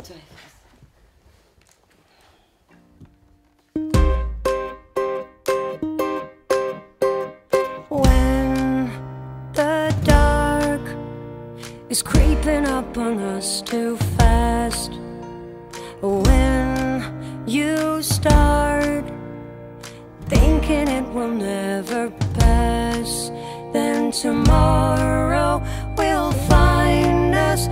When the dark is creeping up on us too fast, when you start thinking it will never pass, then tomorrow will find us